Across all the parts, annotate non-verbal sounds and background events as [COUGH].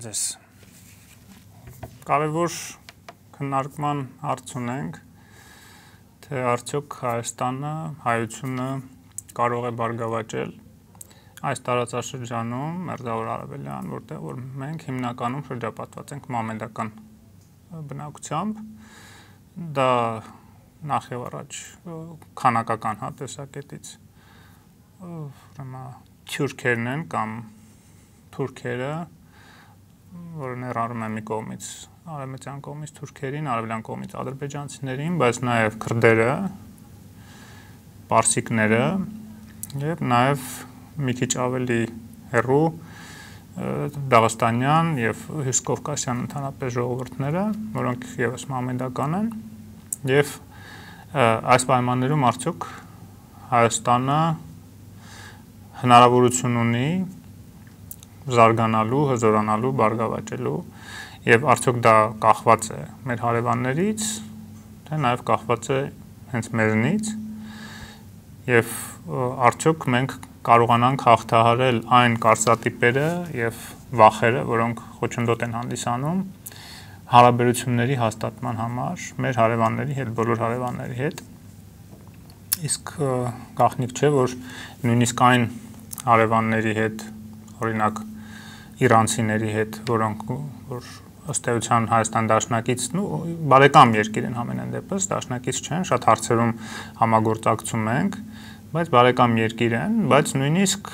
ձեզ։ Կարևոր քննարկման հարց ունենք, թե արդյոք Հայաստանը, հայությունը կարող է բարգավաճել այս տարածաշրջանում Մերձավոր Արաբելյան, որտեղ որ մենք հիմնականում շրջապատված ենք մամեդական բնակությամբ, դա նախ եւ առաջ քանակական հա տեսակետից ուրեմն թուրքերն են կամ թուրքերը որը ներառում է մի կողմից արևմտյան կողմից թուրքերին, արևելյան կողմից ադրբեջանցիներին, բայց նաև քրդերը, պարսիկները եւ նաև մի քիչ ավելի հեռու Դաղստանյան եւ Հյուսկովկասյան ընդհանրապես ժողովուրդները, որոնք եւս մամեդական են եւ այս պայմաններում արդյոք Հայաստանը հնարավորություն ունի զարգանալու, հզորանալու, բարգավաճելու եւ արդյոք դա կախված է մեր հարևաններից, թե նաեւ կախված է հենց մեզնից եւ արդյոք մենք կարողանանք հաղթահարել այն կարծրատիպերը եւ վախերը, որոնք խոչընդոտ են հանդիսանում հարաբերությունների հաստատման համար մեր հարևանների հետ, բոլոր հարևանների հետ։ Իսկ գաղտնիք չէ, որ նույնիսկ այն հարևանների հետ, օրինակ իրանցիների հետ, որոնք որ ըստ էության Հայաստան դաշնակից, նու բարեկամ երկիր են ամենայն դեպս, դաշնակից չեն, շատ հարցերում համագործակցում ենք, բայց բարեկամ երկիր են, բայց նույնիսկ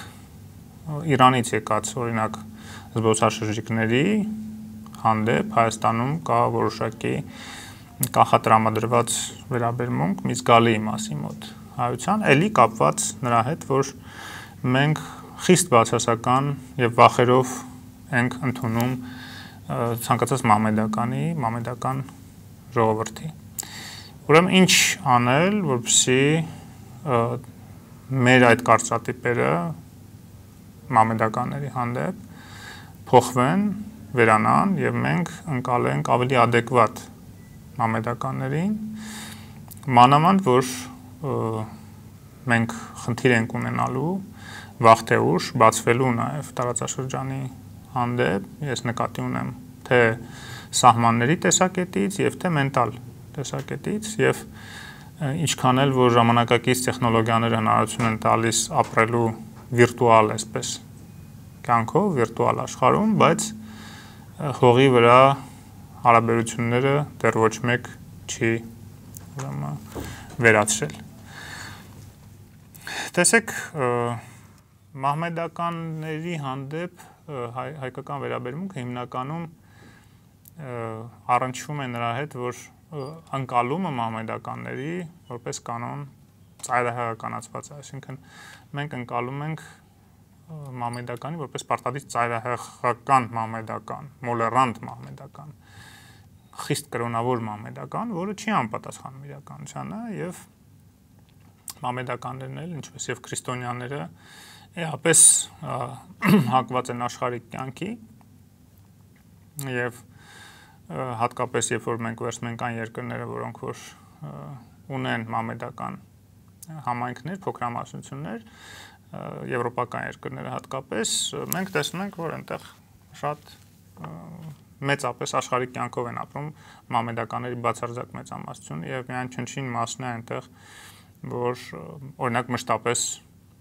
Իրանից եկած օրինակ զբոսաշրջիկների հանդեպ Հայաստանում կա որոշակի կանխատրամադրված վերաբերմունք մի զգալի մասի մոտ հայության, ելի կապված նրա հետ, որ մենք խիստ բացասական եւ վախերով ենք ընդունում ցանկացած մամեդականի, մամեդական ժողովրդի։ Ուրեմն ինչ անել, որպեսզի մեր այդ կարծրատիպերը մամեդականների հանդեպ փոխվեն, վերանան եւ մենք ընկալենք ավելի adekvat մամեդականներին մանավանդ որ մենք խնդիր ենք ունենալու վաղ թե ուշ բացվելու նաև տարածաշրջանի հանդեպ ես նկատի ունեմ թե սահմանների տեսակետից եւ թե մենտալ տեսակետից եւ ինչքան էլ որ ժամանակակից տեխնոլոգիաները հնարավորություն են տալիս ապրելու վիրտուալ այսպես կյանքով վիրտուալ աշխարհում, բայց հողի վրա հարաբերությունները դեռ ոչ մեկ չի ուրեմն վերացրել։ Տեսեք, մահմեդականների հանդեպ հայ, հայկական վերաբերմունքը հիմնականում առնչվում է նրա հետ, որ անկալումը մահմեդականների որպես կանոն ծայրահեղականացված է, այսինքն մենք ընկալում ենք մահմեդականի որպես պարտադիր ծայրահեղական մահմեդական, մոլերանտ մահմեդական, խիստ կրոնավոր մահմեդական, որը չի անպատասխանում իրականությանը եւ մահմեդականներն էլ ինչպես եւ քրիստոնյաները էապես [CLEARS THROAT] հակված են աշխարհի կյանքի եւ հատկապես երբ որ մենք վերցնում ենք այն երկրները, որոնք որ ունեն մամեդական համայնքներ, փոքրամասնություններ, եվրոպական երկրները հատկապես, մենք տեսնում ենք, որ այնտեղ շատ մեծապես աշխարհի կյանքով են ապրում մամեդականների բացարձակ մեծամասնությունը եւ միայն չնչին մասն է այնտեղ, որ օրինակ մշտապես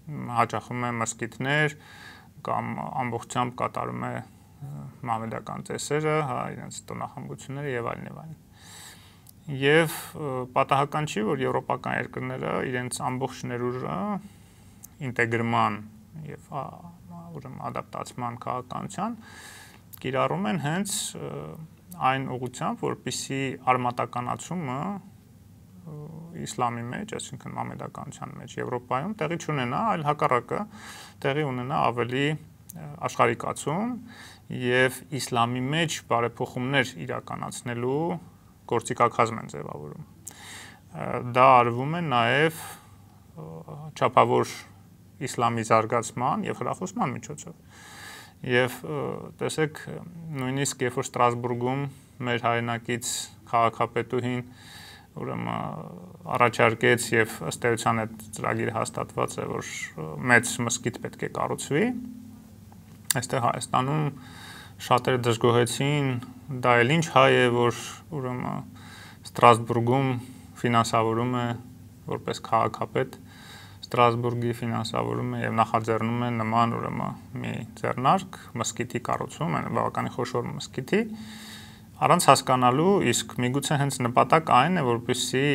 հաճախում է մսկիթներ կամ ամբողջությամբ կատարում է մամեդական ծեսերը, հա, իրենց տնախմբությունները եւ այլն եւ այլն։ Եվ պատահական չի, որ եվրոպական երկրները իրենց ամբողջ ներուժը ինտեգրման եւ ուրեմն ադապտացման քաղաքականության կիրառում են հենց այն ուղղությամբ, որպիսի արմատականացումը իսլամի մեջ, այսինքն մամեդականության մեջ Եվրոպայում տեղի չունենա, այլ հակառակը տեղի ունենա ավելի աշխարհիկացում եւ իսլամի մեջ բարեփոխումներ իրականացնելու գործիքակազմ են ձևավորում։ Դա արվում է նաեւ չափավոր իսլամի զարգացման եւ հրախուսման միջոցով։ Եվ տեսեք, նույնիսկ երբ որ Ստրասբուրգում մեր հայրենակից քաղաքապետուհին ուրեմն առաջարկեց եւ ըստ էության այդ ծրագիրը հաստատված է, որ մեծ մսկիթ պետք է կառուցվի։ Այստեղ Հայաստանում շատերը դժգոհեցին, դա էլ ինչ հայ է, որ ուրեմն Ստրասբուրգում ֆինանսավորում է որպես քաղաքապետ Ստրասբուրգի ֆինանսավորում է եւ նախաձեռնում է նման ուրեմն մի ձեռնարկ մսկիթի կառուցում, բավականին խոշոր մսկիթի, առանց հասկանալու, իսկ միգուցե հենց նպատակ այն է, որպեսզի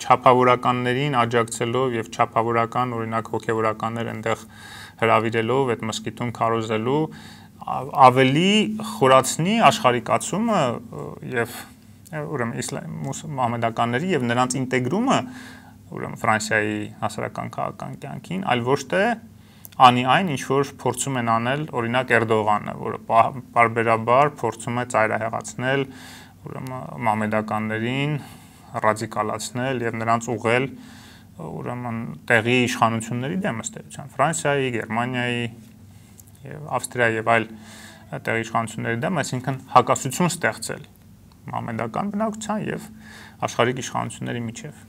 չափավորականներին աջակցելով եւ չափավորական օրինակ հոգեվորականներ այնտեղ հravirելով այդ մսկիթում քարոզելու ավելի խորացնի աշխարհիկացումը եւ ուրեմն իսլամ մուհամեդականների եւ նրանց ինտեգրումը ուրեմն Ֆրանսիայի հասարակական քաղաքական կյանքին, այլ ոչ թե անի այն ինչ որ փորձում են անել օրինակ Էրդողանը, որը բարբերաբար փորձում է ծայրահեղացնել ուրեմն մամեդականներին ռադիկալացնել եւ նրանց ուղղել ուրեմն տեղի իշխանությունների դեմ ըստեյության Ֆրանսիայի, Գերմանիայի եւ Ավստրիայի եւ այլ տեղի իշխանությունների դեմ, այսինքն հակասություն ստեղծել մամեդական բնակության եւ աշխարհիկ իշխանությունների միջև։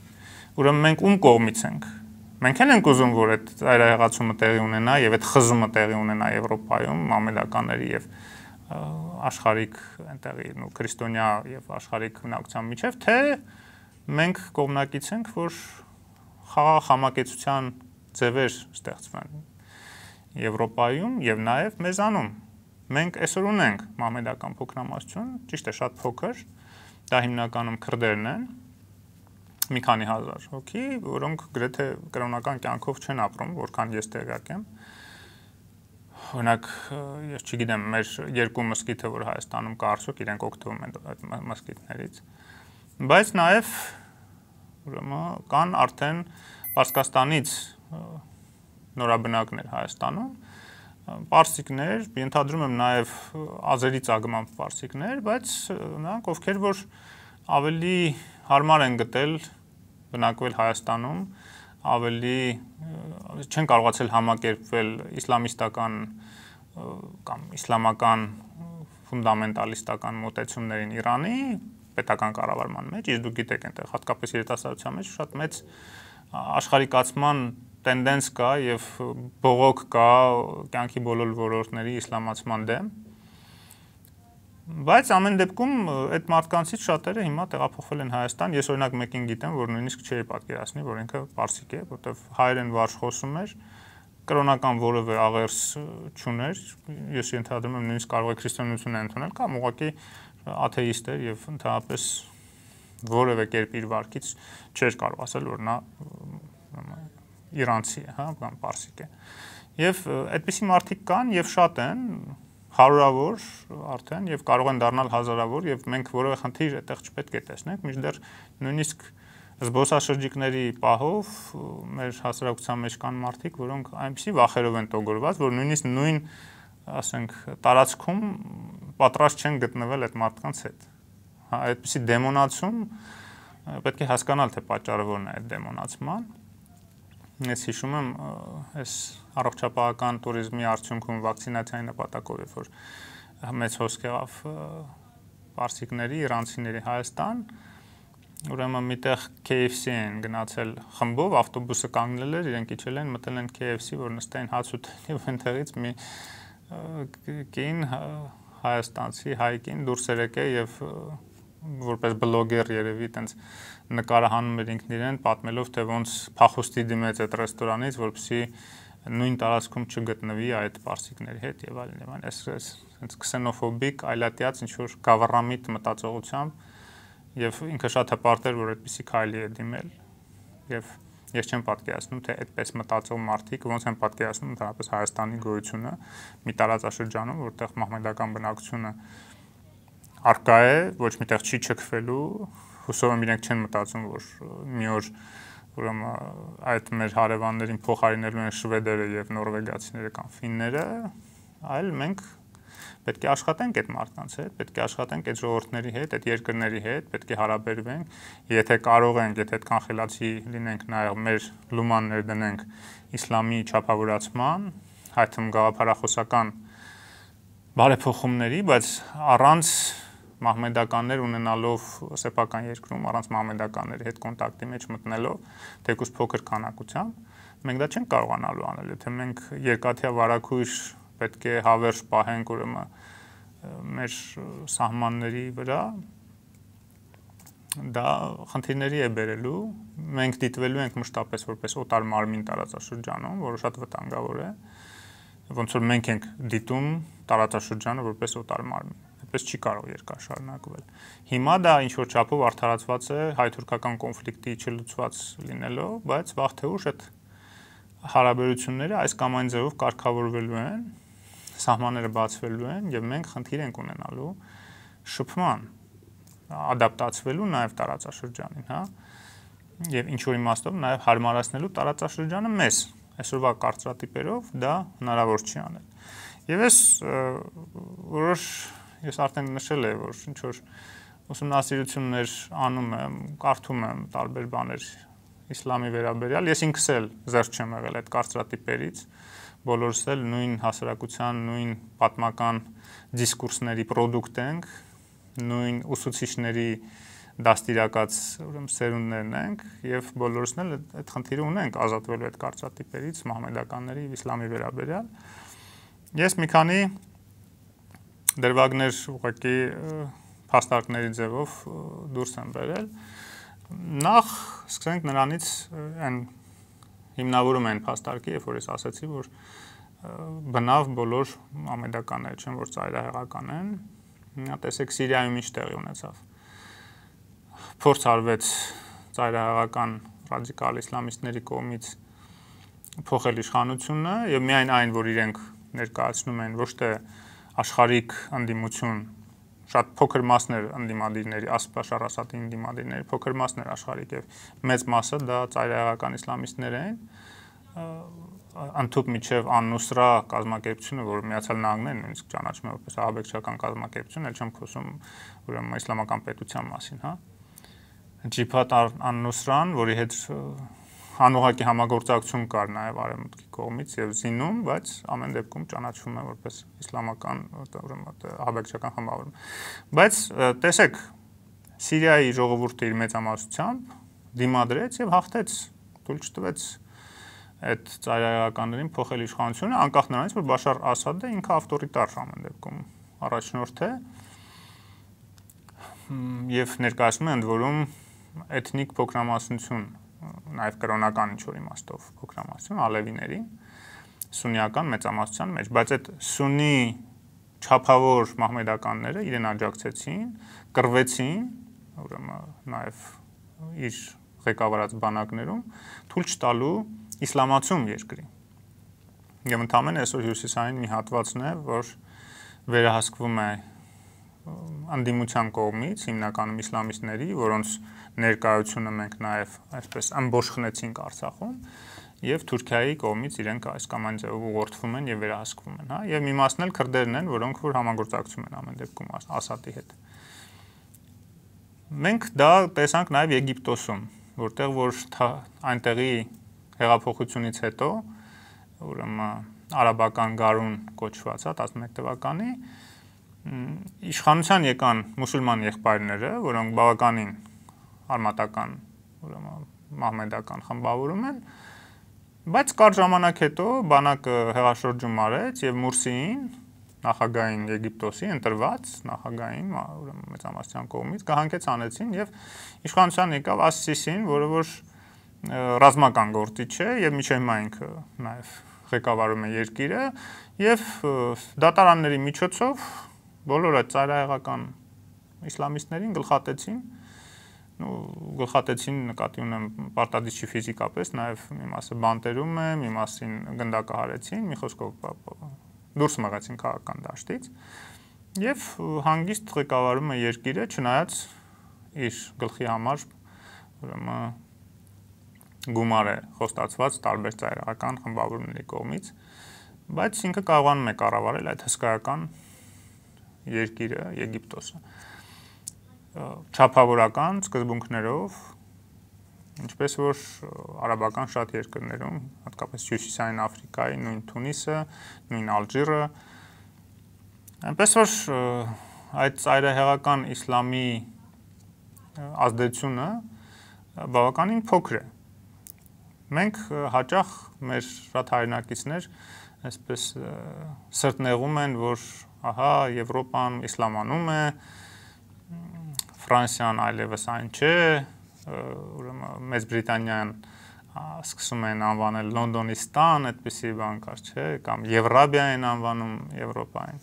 Ուրեմն մենք ում կողմից ենք։ Մենք էլ ենք ուզում, որ այդ այրահեղացումը տեղի ունենա եւ այդ խզումը տեղի ունենա Եվրոպայում մամեդականների եւ աշխարհիկ այնտեղի նո քրիստոնյա եւ աշխարհիկ բնակության միջև, թե մենք կողմնակից ենք, որ խաղաղ համակեցության ձևեր ստեղծվեն Եվրոպայում եւ նաեւ մեզանում։ Մենք այսօր ունենք մամեդական փոքրամասնություն, ճիշտ է, շատ փոքր, դա հիմնականում քրդերն են, մի քանի հազար հոգի, որոնք գրեթե կրոնական կյանքով չեն ապրում, որքան ես տեղյակ եմ։ Օրինակ, ես չգիտեմ, մեր երկու մսկիթը, որ Հայաստանում կա արդյոք իրենք օգտվում են այդ մսկիթներից բայց նաև ուրեմն կան արդեն Պարսկաստանից նորաբնակներ Հայաստանում պարսիկներ, ենթադրում եմ նաև ազերի ցագման պարսիկներ, բայց նրանք ովքեր որ ավելի հարմար են գտել բնակվել Հայաստանում, ավելի չեն կարողացել համակերպվել իսլամիստական կամ իսլամական ֆունդամենտալիստական մոտեցումներին Իրանի պետական կառավարման մեջ, իսկ դուք գիտեք այնտեղ հատկապես երիտասարդության մեջ շատ մեծ աշխարհիկացման տենդենս կա եւ բողոք կա կյանքի բոլոր ոլորտների իսլամացման դեմ։ Բայց ամեն դեպքում այդ մարդկանցից շատերը հիմա տեղափոխվել են Հայաստան։ Ես օրինակ մեկին գիտեմ, որ նույնիսկ չէի պատկերացնի, որ ինքը պարսիկ է, որտեվ հայերեն վարժ խոսում էր, կրոնական որևէ աղերս չուներ։ Ես ենթադրում եմ նույնիսկ կարող է քրիստոնեություն ընդունել կամ ուղղակի աթեիստ էր եւ ընդհանրապես որևէ կերպ իր վարկից չէր կարող ասել որ նա իրանցի է, հա, կամ պարսիկ է։ Եվ այդպիսի մարդիկ կան եւ շատ են հարյուրավոր արդեն եւ կարող են դառնալ հազարավոր եւ մենք որևէ խնդիր այդտեղ չպետք է տեսնենք, միջդեռ նույնիսկ զբոսաշրջիկների պահով մեր հասարակության մեջ կան մարդիկ, որոնք այնպեսի վախերով են տոգորված, որ նույնիսկ նույն ասենք տարածքում պատրաստ չեն գտնվել այդ մարդկանց հետ։ Հա, այդպիսի դեմոնացում պետք է հասկանալ թե պատճառը որն է այդ դեմոնացման ես հիշում եմ այս առողջապահական туриզմի արդյունքում վակցինացիայի նպատակով երբ որ մեծ հոսք եղավ պարսիկների, իրանցիների Հայաստան, ուրեմն միտեղ KFC են գնացել խմբով, ավտոբուսը կանգնել էր, իրենք իջել են, մտել են KFC, որ նստեն հաց ուտել եւ այնտեղից մի կին հայաստանցի հայ կին դուրս եկել եւ որպես բլոգեր երևի տենց նկարահանում էր ինքն իրեն պատմելով թե ոնց փախոստի դիմեց այդ ռեստորանից որպեսի նույն տարածքում չգտնվի այդ պարսիկների հետ եւ այլն եւ այլն այս այս քսենոֆոբիկ այլատյաց ինչ որ գավառամիտ մտածողությամբ եւ ինքը շատ հպարտ էր որ այդպիսի քայլի է դիմել եւ Ես չեմ պատկերացնում, թե այդպես մտածող մարդիկ ոնց են պատկերացնում ընդհանրապես Հայաստանի գոյությունը մի տարածաշրջանում, որտեղ մահմեդական բնակչությունը արկա է, ոչ միտեղ չի չքվելու, հուսով եմ իրենք չեն մտածում, որ մի օր ուրեմն այդ մեր հարևաններին փոխարինելու են շվեդերը եւ նորվեգացիները կամ ֆինները, այլ մենք պետք է աշխատենք այդ մարդկանց հետ, պետք է աշխատենք այդ ժողովրդների հետ, այդ երկրների հետ, պետք է հարաբերվենք, եթե կարող ենք, եթե այդքան խելացի լինենք, նաև մեր լումաններ դնենք իսլամի չափավորացման, հայթում գաղափարախոսական բարեփոխումների, բայց առանց մահմեդականներ ունենալով սեփական երկրում առանց մահմեդականների հետ կոնտակտի մեջ մտնելով, թեկուզ փոքր քանակությամբ, մենք դա չենք կարողանալու անել, եթե մենք երկաթյա վարակույր պետք է հավերժ պահենք ուրեմն մեր սահմանների վրա դա խնդիրների է բերելու մենք դիտվելու ենք մշտապես որպես օտար մարմին տարածաշրջանում, որը շատ վտանգավոր է ոնց որ մենք ենք դիտում տարածաշրջանը որպես օտար մարմին այդպես չի կարող երկար շարունակվել։ Հիմա դա ինչ որ չափով արդարացված է հայ-թուրքական կոնֆլիկտի չլուծված լինելով, բայց վաղ թե ուշ այդ հարաբերությունները այս կամ այն ձևով կարգավորվելու են, սահմանները բացվելու են եւ մենք խնդիր ենք ունենալու շփման ադապտացվելու նաեւ տարածաշրջանին, հա։ Եվ ինչ որ իմաստով նաեւ հարմարացնելու տարածաշրջանը մեզ այսօրվա կարծրատիպերով դա հնարավոր չի անել։ Եվ ես որոշ ես արդեն նշել եմ, որ ինչ որ ուսումնասիրություններ անում եմ, կարդում եմ տարբեր բաներ իսլամի վերաբերյալ, ես ինքս էլ զերծ չեմ եղել այդ կարծրատիպերից, բոլորս էլ նույն հասարակության, նույն պատմական դիսկուրսների product ենք, նույն ուսուցիչների դաստիարակած ուրեմն սերունդներն ենք եւ բոլորս էլ այդ խնդիրը ունենք ազատվելու այդ կարծրատիպերից մահմեդականների իսլամի վերաբերյալ։ Ես մի քանի դրվագներ ուղղակի փաստարկների ձևով դուրս են բերել։ Նախ սկսենք նրանից այն հիմնավորում են փաստարկի, երբ որ ես ասացի, որ բնավ բոլոր ամեդականները չեն, որ ծայրահեղական են։ Նա տեսեք Սիրիայում ինչ տեղի ունեցավ։ Փորձ արվեց ծայրահեղական ռադիկալ իսլամիստների կողմից փոխել իշխանությունը եւ միայն այն, որ իրենք ներկայացնում են ոչ թե աշխարհիկ անդիմություն շատ փոքր մասներ անդիմադիրների, Ասպաշար Ասադի անդիմադիրների, փոքր մասներ աշխարհիկ եւ մեծ մասը դա ծայրահեղական իսլամիստներ են անթուփ միջև Աննուսրա կազմակերպությունը, որը Միացյալ Նահանգներն նույնիսկ ճանաչում է որպես ահաբեկչական կազմակերպություն, էլ չեմ խոսում ուրեմն իսլամական պետության մասին, հա։ Ջիփատ Աննուսրան, որի հետ անուղակի համագործակցություն կար նաև արևմուտքի կողմից եւ զինում, բայց ամեն դեպքում ճանաչվում է որպես իսլամական ուրեմն ահաբեկչական խմբավորում։ Բայց տեսեք, Սիրիայի ժողովուրդը իր մեծամասնությամբ դիմադրեց եւ հաղթեց, թույլ չտվեց այդ ծայրահեղականներին փոխել իշխանությունը, անկախ նրանից, որ Բաշար Ասադը ինքը ավտորիտար ամեն դեպքում առաջնորդ է եւ ներկայացնում է ընդ որում էթնիկ փոքրամասնություն նաև կրոնական ինչ որ իմաստով փոքրամասնություն ալևիներին սուննիական մեծամասնության մեջ, բայց այդ սուննի չափավոր մահմեդականները իրեն աջակցեցին, կռվեցին, ուրեմն նաև իր ղեկավարած բանակներում թույլ չտալու իսլամացում երկրի։ Եվ ընդամենը այսօր հյուսիսային մի հատվածն է, որ վերահսկվում է անդիմության կողմից, հիմնականում իսլամիստների, որոնց ներկայությունը մենք նաև այսպես ամբողջնեցինք Արցախում եւ Թուրքիայի կողմից իրենք այս կամ այն ձևով ուղղորդվում են եւ վերահսկվում են, հա, եւ մի մասն էլ քրդերն են, որոնք որ համագործակցում են ամեն դեպքում Ասադի հետ։ Մենք դա տեսանք նաեւ Եգիպտոսում, որտեղ որ այնտեղի հեղափոխությունից հետո ուրեմն արաբական գարուն կոչված, հա 11 թվականի իշխանության եկան մուսուլման եղբայրները, որոնք բավականին արմատական, ուրեմն մահմեդական խմբավորում են, բայց կար ժամանակ հետո բանակը հեղաշրջում արեց եւ Մուրսիին նախագահային Եգիպտոսի ընտրված նախագահային ուրեմն մեծամասնության կողմից կհանքեց անեցին եւ իշխանության եկավ Ասսիսին, որը որ ռազմական գործիչ է եւ միջև հիմա ինքը նաեւ ղեկավարում է երկիրը եւ դատարանների միջոցով բոլոր այդ ծայրահեղական իսլամիստներին գլխատեցին ու գլխատեցին նկատի ունեմ պարտադիր ֆիզիկապես, նաև մի մասը բանտերում է, մի մասին գնդակահարեցին, մի խոսքով դուրս մղեցին քաղաքական դաշտից եւ հանգիստ ղեկավարում է երկիրը, չնայած իր գլխի համար ուրեմն գումար է խոստացված տարբեր ծայրահական խմբավորումների կողմից, բայց ինքը կարողանում է կառավարել այդ հսկայական երկիրը Եգիպտոսը չափավորական սկզբունքներով ինչպես որ արաբական շատ երկրներում, հատկապես Հյուսիսային Աֆրիկայի, նույն Թունիսը, նույն Ալժիրը, այնպես որ այդ ծայրահեղական իսլամի ազդեցությունը բավականին փոքր է։ Մենք հաճախ մեր շատ հայրենակիցներ այսպես սրտնեղում են, որ ահա Եվրոպան իսլամանում է, Ֆրանսիան այլևս այն չէ, ուրեմն Մեծ Բրիտանիան սկսում են անվանել Լոնդոնիստան, այդպիսի բան կար, չէ, կամ Եվրաբիա են անվանում Եվրոպային։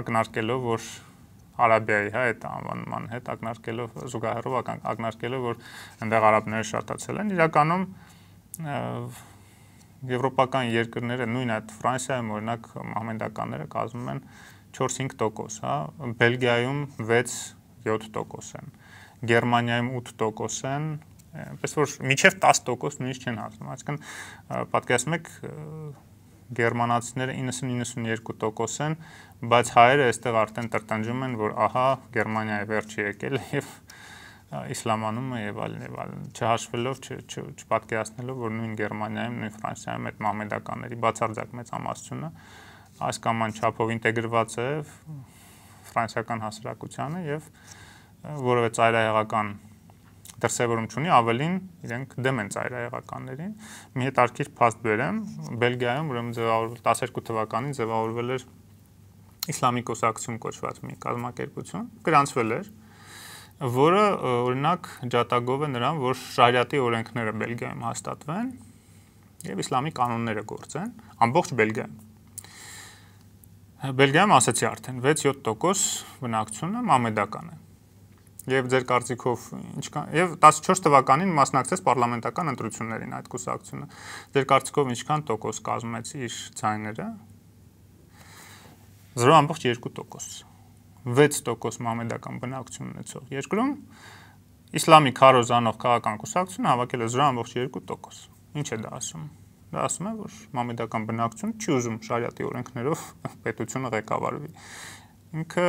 Ակնարկելով, որ Արաբիայի հա այդ անվանման հետ ակնարկելով զուգահեռով ակնարկելով, որ այնտեղ արաբները շատացել են, իրականում եվրոպական երկրները, նույն այդ Ֆրանսիայում օրինակ մահմեդականները կազմում են 4-5%, հա, Բելգիայում 6-7% են, Գերմանիայում 8% են, այնպես որ միջև 10% նույնիսկ չեն հասնում, այսինքն պատկերացնում եք գերմանացիները 90-92% են, բայց հայերը այստեղ արդեն տրտանջում են, որ ահա Գերմանիայի վերջի եկել եւ իսլամանումը եւ այլն եւ այլն չհաշվելով չպատկերացնելով որ նույն Գերմանիայում նույն Ֆրանսիայում այդ մամեդականների բացարձակ մեծամասնությունը այս կամ այն չափով ինտեգրված է ֆրանսիական հասարակությանը եւ որովե ծայրահեղական դրսևորում ունի, ավելին իրենք դեմ են ծայրահեղականներին։ Մի հետարքիր փաստ բերեմ, Բելգիայում ուրեմն ձևավորվել 12 թվականին ձևավորվել էր իսլամիկ կուսակցություն կոչված մի կազմակերպություն, գրանցվել էր, որը օրինակ ջատագով է նրան, որ շարիատի օրենքները Բելգիայում հաստատվեն եւ իսլամի կանոնները գործեն ամբողջ Բելգիայում։ Բելգիայում ասացի արդեն 6-7% բնակչությունը մամեդական է եւ ձեր կարծիքով ինչքան եւ 14 թվականին մասնակցեց պարլամենտական ընտրություններին այդ կուսակցությունը ձեր կարծիքով ինչքան տոկոս կազմեց իր ցայները 0.2% 6% մամեդական բնակչություն ունեցող երկրում իսլամի քարոզանող քաղաքական կուսակցությունը հավաքել է 0.2%։ Ինչ է դա ասում։ Դա ասում է, որ մամեդական բնակչությունը չի ուզում շարիատի օրենքներով [LAUGHS] պետությունը ղեկավարվի ինքը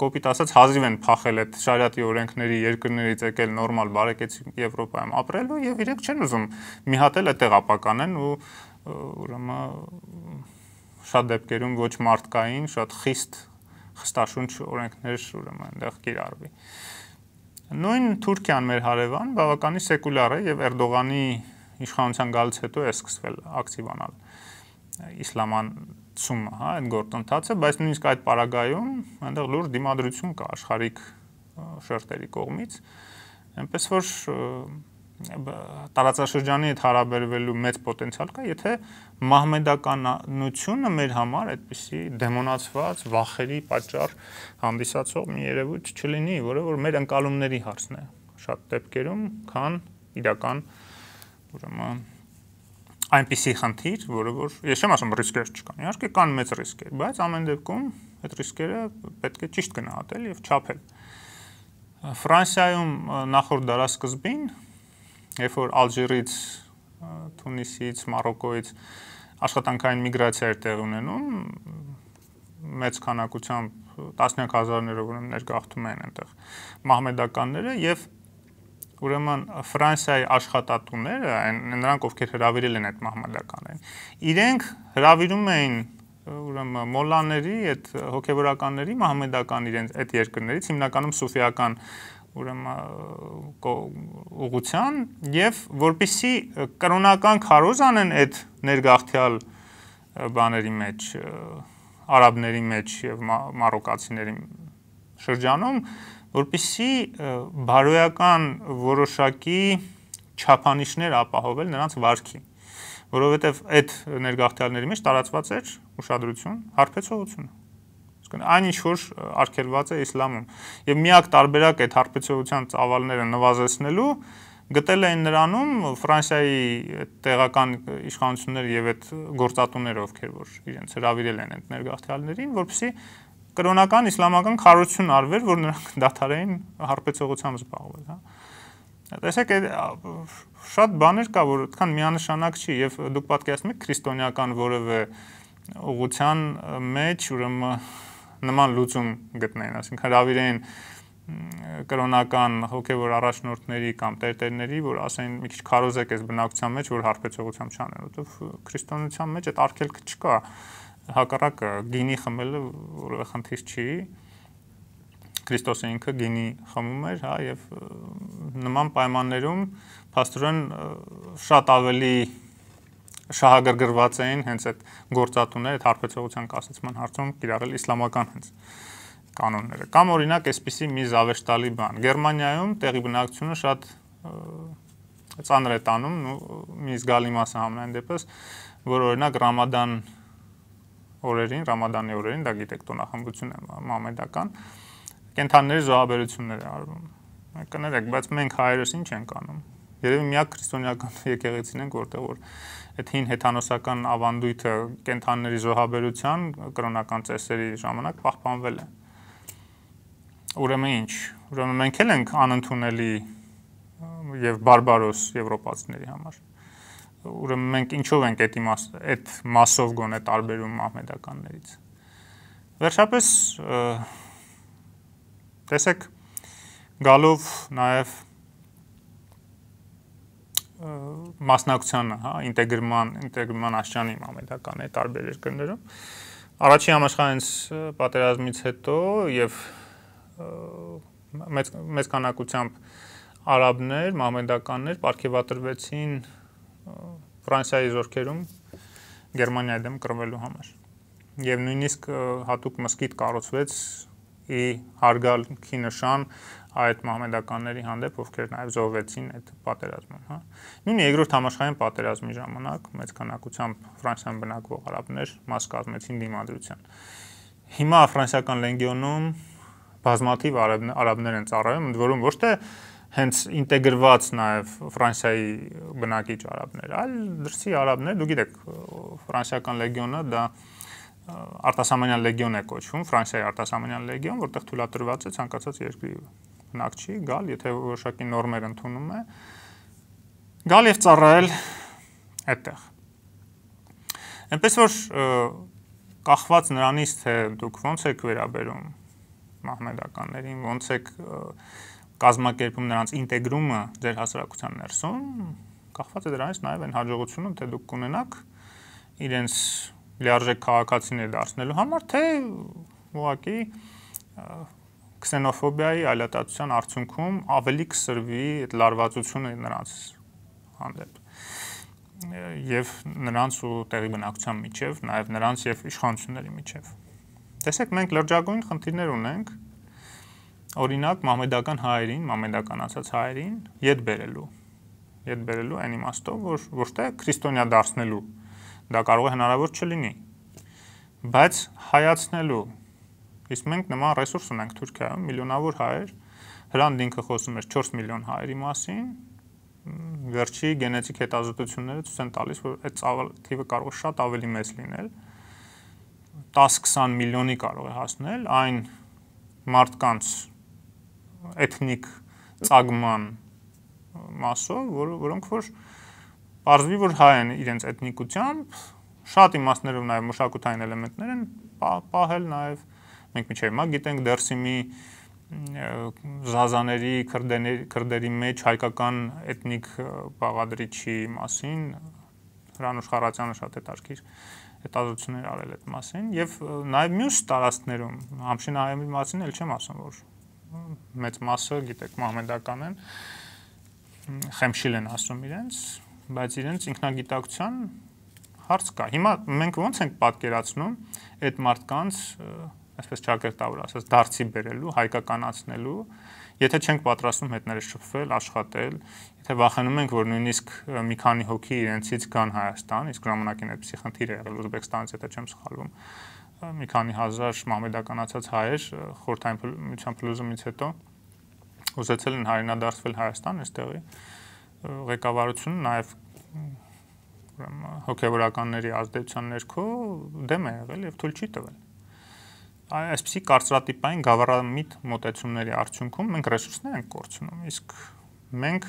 կոպիտ ասած հազիվ են փախել այդ շարիատի օրենքների երկրներից եկել նորմալ բարեկեցիկ Եվրոպայում ապրելու եւ իրենք չեն ուզում մի հատ էլ այդտեղ ապականեն ու ուրեմն շատ դեպքերում ոչ մարդկային, շատ խիստ խստաշունչ օրենքներ ուրեմն այնտեղ կիրառվի։ Նույն Թուրքիան մեր հարևան բավականին սեկուլյար է եւ Էրդողանի իշխանության գալուց հետո է սկսվել ակտիվանալ իսլաման ցումը, հա, այդ գործընթացը, բայց նույնիսկ այդ պարագայում այնտեղ լուրջ դիմադրություն կա աշխարհիկ շերտերի կողմից, այնպես որ տարածաշրջանի հետ հարաբերվելու մեծ պոտենցիալ կա, եթե մահմեդականությունը մեր համար այդպիսի դեմոնացված վախերի պատճառ հանդիսացող մի երևույթ չլինի, որը որ մեր ընկալումների հարցն է շատ դեպքերում, քան իրական ուրեմն այնպիսի խնդիր, որը որ ես չեմ ասում ռիսկեր չկան։ Իհարկե կան մեծ ռիսկեր, բայց ամեն դեպքում այդ ռիսկերը պետք է ճիշտ գնահատել եւ չափել։ Ֆրանսիայում նախորդ դարաշրջին, երբ որ Ալժիրից, Թունիսից, Մարոկոից աշխատանքային միգրացիա էր տեղ ունենում, մեծ քանակությամբ տասնյակ հազարներով ուրեմն ներգաղթում են այնտեղ մահմեդականները եւ Ուրեմն Ֆրանսիայի աշխատատուները, նրանք ովքեր հravirել են այդ մահմալականներին, իրենք հravirում էին ուրեմն մոլլաների, այդ հոգեվորականների մահմեդական իրենց այդ երկրներից հիմնականում սուֆիական ուրեմն ուղղության եւ որpիսի կրոնական քարոզ անեն այդ ներգաղթյալ բաների մեջ արաբների մեջ եւ մարոկացիների շրջանում որպիսի բարոյական որոշակի չափանիշներ ապահովել նրանց վարքի որովհետև այդ ներգաղթյալների մեջ տարածված էր ուշադրություն հարբեցողությունը իսկն այն ինչ որ արգելված է իսլամում եւ միակ տարբերակ այդ հարբեցողության ծավալները նվազեցնելու գտել էին նրանում Ֆրանսիայի տեղական իշխանությունները եւ այդ գործատուները ովքեր որ իրենց հravirել են այդ ներգաղթյալներին որպեսզի կրոնական իսլամական քարոզություն արվեր, որ նրանք դադարեին հարբեցողությամբ զբաղվել, հա։ Տեսեք, շատ բաներ կա, որ այդքան միանշանակ չի եւ դուք պատկերացնում եք քրիստոնեական որևէ ուղղության մեջ ուրեմն նման լուծում գտնեն, ասենք հravirեն կրոնական հոգեվոր առաջնորդների կամ տերտերների, որ ասեն մի քիչ քարոզեք այս բնակության մեջ, որ հարբեցողությամբ չանեն, որովհետեւ քրիստոնեության մեջ այդ արգելքը չկա հակառակը գինի խմելը որևէ խնդիր չի Քրիստոսը ինքը գինի խմում էր, հա, եւ նման պայմաններում փաստորեն շատ ավելի շահագրգռված էին հենց այդ գործատուները այդ հարբեցողության կասեցման հարցում կիրառել իսլամական հենց կանոնները։ Կամ օրինակ այսպիսի մի զավեշտալի բան։ Գերմանիայում տեղի բնակչությունը շատ ծանր է տանում, մի զգալի մասը համենայն դեպս, որ օրինակ Ռամադան օրերին, Ռամադանի օրերին, դա գիտեք տոնախմբություն է մամեդական, կենթանիների զոհաբերություններ է արվում։ Կներեք, բայց մենք հայերս ինչ ենք անում։ Երևի միակ քրիստոնեական [LAUGHS] եկեղեցին ենք, որտեղ որ այդ հին հեթանոսական ավանդույթը կենթանիների զոհաբերության կրոնական ծեսերի ժամանակ պահպանվել է։ Ուրեմն ինչ, ուրեմն մենք էլ ենք անընդունելի եւ բարբարոս եվրոպացիների համար։ Ուրեմն մենք ինչով ենք այդ իմաս այդ մասով գոնե տարբերում մահմեդականներից։ Վերջապես տեսեք գալով նաեւ մասնակցությանը, հա, ինտեգրման, ինտեգրման աշճանի մամեդական է տարբեր երկրներում։ Առաջին համաշխարհային պատերազմից հետո եւ մեծ մեծ քանակությամբ արաբներ, մամեդականներ ապարգևատրվեցին Ֆրանսիայի զորքերում Գերմանիայի դեմ կռվելու համար։ Եվ նույնիսկ հատուկ մսկիթ կառուցվեց ի հարգալքի նշան այդ մահմեդականների հանդեպ, ովքեր նաև զոհվեցին այդ պատերազմում, հա։ Նույն երկրորդ համաշխարհային պատերազմի ժամանակ մեծ քանակությամբ Ֆրանսիան բնակվող արաբներ մաս կազմեցին դիմադրության։ Հիմա ֆրանսիական լեգիոնում բազմաթիվ արաբներ են ծառայում, ընդ որում ոչ թե հենց ինտեգրված նաև Ֆրանսիայի բնակիչ արաբներ, այլ դրսի արաբներ, դու գիտեք, ֆրանսիական լեգիոնը դա արտասահմանյան լեգիոն է կոչվում, Ֆրանսիայի արտասահմանյան լեգիոն, որտեղ թույլատրված է ցանկացած երկրի բնակչի գալ, եթե որոշակի նորմեր ընդունում է, գալ եւ ծառայել այդտեղ։ Էնպես որ կախված նրանից թե դուք ոնց եք վերաբերում մահմեդականներին, ոնց եք կազմակերպում նրանց ինտեգրումը ձեր հասարակության ներսում, կախված է դրանից նաև այն հաջողությունը, թե դուք կունենաք իրենց լիարժեք քաղաքացիներ դարձնելու համար, թե ուղղակի քսենոֆոբիայի այլատացության արդյունքում ավելի կսրվի այդ լարվածությունը նրանց հանդեպ եւ նրանց ու տեղի բնակչության միջև, նաեւ նրանց եւ իշխանությունների միջև։ Տեսեք, մենք լրջագույն խնդիրներ ունենք օրինակ մամեդական հայերին, մամեդականացած հայերին յետ բերելու։ Յետ բերելու այն իմաստով, որ ոչ թե քրիստոնյա դարձնելու դա կարող է հնարավոր չլինի, բայց հայացնելու Իսկ մենք նման ռեսուրս ունենք Թուրքիայում, միլիոնավոր հայեր, Հրանտ ինքը խոսում էր 4 միլիոն հայերի մասին, վերջի գենետիկ հետազոտությունները ցույց են տալիս, որ այդ թիվը կարող է շատ ավելի մեծ լինել։ 10-20 միլիոնի կարող է հասնել այն մարդկանց էթնիկ ծագման մասով, որ որոնք որ Պարզվի որ հայ են իրենց էթնիկությամբ, շատ իմաստներով նաև մշակութային էլեմենտներ են պահել նաև Մենք միջև հիմա գիտենք դերսիմի զազաների, քրդերի, քրդերի մեջ հայկական էթնիկ բաղադրիչի մասին Հրանուշ Խարացյանը շատ հետաքրքիր հետազոտություններ արել այդ մասին եւ նաեւ մյուս տարածքներում Համշինահայմի մասին էլ չեմ ասում որ մեծ մասը գիտեք մահմեդական են խեմշիլ են ասում իրենց բայց իրենց ինքնագիտակցության հարց կա հիմա մենք ոնց ենք պատկերացնում այդ մարդկանց այսպես ճակերտավոր ասած, դարձի բերելու, հայկականացնելու, եթե չենք պատրաստվում հետները շփվել, աշխատել, եթե վախենում ենք, որ նույնիսկ մի քանի հոգի իրենցից գան Հայաստան, իսկ ժամանակին այդպեսի խնդիր է եղել Ուզբեկստանից, եթե չեմ սխալվում, մի քանի հազար մամեդականացած հայեր խորթային միության փլուզումից հետո ուզեցել են հայրենադարձվել Հայաստան, այստեղի ղեկավարությունը նաև ուրեմն հոգեվորականների ազդեցության ներքո դեմ է եղել եւ թույլ չի տվել այսպիսի կարծրատիպային գավառամիտ մոտեցումների արդյունքում մենք ռեսուրսներ ենք կորցնում իսկ մենք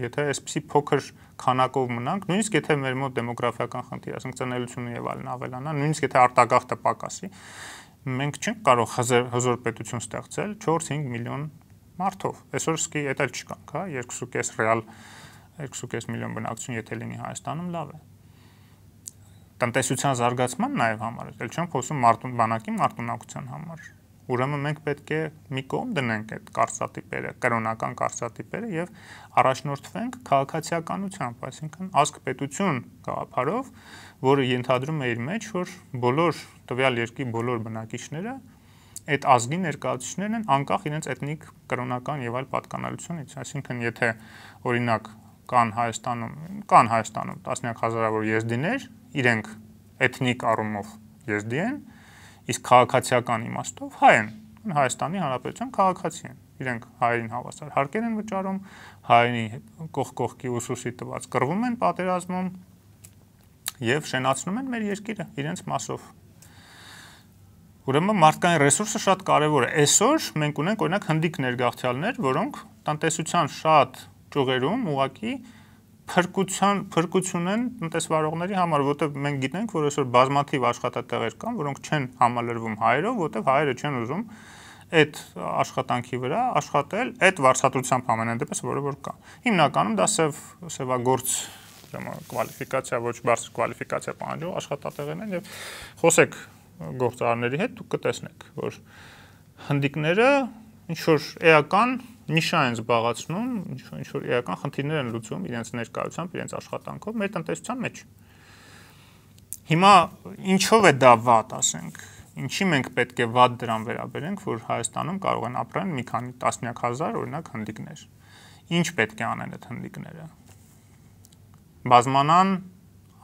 եթե այսպիսի փոքր քանակով մնանք, նույնիսկ եթե մեր մոտ դեմոգրաֆիական խնդիր, ասենք ծնելիությունը եւ այլն ավելանա, նույնիսկ եթե արտագաղթը պակասի, մենք չենք կարող հզոր պետություն ստեղծել 4-5 միլիոն մարդով։ Այսօր սկի դա չկանք, հա, 2.5 ռեալ 2.5 միլիոն բնակչություն եթե լինի Հայաստանում, լավ է տնտեսության զարգացման նաև համար է, ել չեմ խոսում մարդուն բանակի մարտունակության համար։ Ուրեմն մենք պետք է մի կողմ դնենք այդ կարծրատիպերը, կրոնական կարծրատիպերը եւ առաջնորդվենք քաղաքացիականությամբ, այսինքն ազգ պետություն գաղափարով, որը ենթադրում է իր մեջ, որ բոլոր տվյալ երկրի բոլոր բնակիչները այդ ազգի ներկայացուցիչներն են անկախ իրենց էթնիկ, կրոնական եւ այլ պատկանելությունից, այսինքն եթե օրինակ կան Հայաստանում, կան Հայաստանում տասնյակ հազարավոր եզդիներ, իրենք էթնիկ առումով եզդի են, իսկ քաղաքացիական իմաստով հայ են։ Հայաստանի Հանրապետության քաղաքացի են։ Իրենք հայերին հավասար հարկեր են վճարում, հայերի կողք կողքի ուսուսի տված կռվում են պատերազմում եւ շենացնում են մեր երկիրը իրենց մասով։ Ուրեմն մարդկային ռեսուրսը շատ կարևոր է։ Այսօր մենք ունենք օրինակ հնդիկ ներգաղթյալներ, որոնք տնտեսության շատ ճյուղերում ուղակի փրկության փրկություն են տնտեսվարողների համար, որտեղ մենք գիտենք, որ այսօր բազմաթիվ աշխատատեղեր կան, որոնք չեն համալրվում հայերով, որտեղ հայերը չեն ուզում այդ աշխատանքի վրա աշխատել այդ վարչատրությամբ ամենայն դեպս, որը որ կա։ Հիմնականում դա սև սևագործ կվալիֆիկացիա, ոչ բարձր կվալիֆիկացիա պահանջող աշխատատեղերն են եւ խոսեք գործարարների հետ դուք կտեսնեք, որ հնդիկները ինչ որ էական նիշա են զբաղացնում, ինչ որ էական խնդիրներ են լուծում իրենց ներկայությամբ, իրենց աշխատանքով մեր տնտեսության մեջ։ Հիմա ինչով է դա վատ, ասենք, ինչի մենք պետք է վատ դրան վերաբերենք, որ Հայաստանում կարող են ապրեն մի քանի տասնյակ հազար օրինակ հնդիկներ։ Ինչ պետք է անեն այդ հնդիկները։ Բազմանան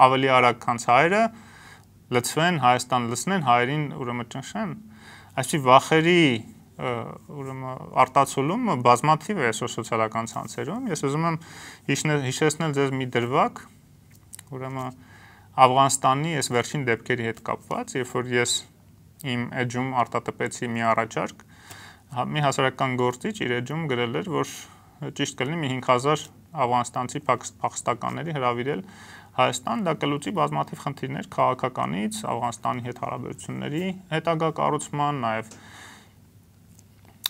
ավելի արագ քան հայերը լծվեն, Հայաստան լցնեն, հայերին ուրեմն ճնշեն։ Այսինքն վախերի ուրեմն արտացոլումը բազմաթիվ է այսօր սոցիալական ցանցերում։ Ես ուզում եմ հիշեցնել ձեզ մի դրվագ, ուրեմն Աֆղանստանի այս վերջին դեպքերի հետ կապված, երբ որ ես իմ էջում արտատպեցի մի առաջարկ, հա, մի հասարակական գործիչ իր էջում գրել էր, որ ճիշտ կլինի մի 5000 աֆղանստանցի փախստականների հրավիրել Հայաստան դա կլուծի բազմաթիվ խնդիրներ քաղաքականից, Աֆղանստանի հետ հարաբերությունների հետագա կառուցման, նաև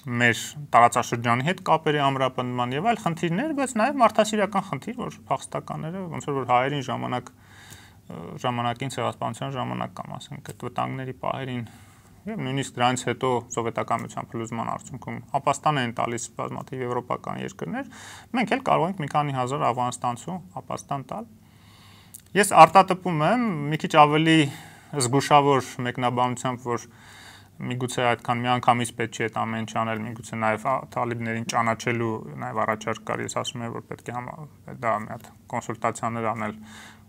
մեր տարածաշրջանի հետ կապերի ամրապնդման եւ այլ խնդիրներ, բայց նաեւ մարդասիրական խնդիր, որ փախստականները ոնց որ հայերին ժամանակ ժամանակին ցեղասպանության ժամանակ կամ ասենք այդ վտանգների պահերին եւ նույնիսկ դրանից հետո սովետական միության փլուզման արդյունքում ապաստան են տալիս բազմաթիվ եվրոպական երկրներ, մենք էլ կարող ենք մի քանի հազար աֆղանստանցու ապաստան տալ։ Ես արտատպում եմ մի քիչ ավելի զգուշավոր մեկնաբանությամբ, որ միգուցե այդքան միանգամից պետք չէ այդ ամեն չանել, միգուցե նաև թալիբներին ճանաչելու նաև առաջարկ կար, ես ասում եմ, որ պետք է դա մի հատ կոնսուլտացիաներ անել